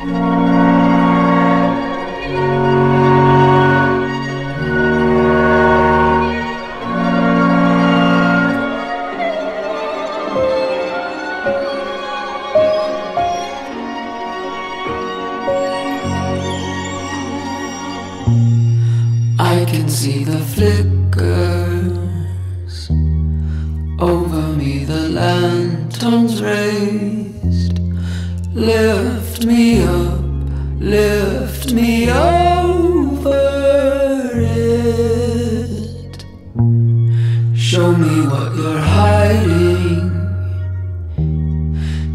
see the flickers Over me the lanterns raised. Lift me up, lift me over it. Show me what you're hiding.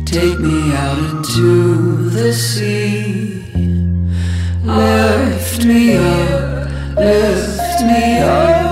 Take me out into the sea. Lift me up, lift me up.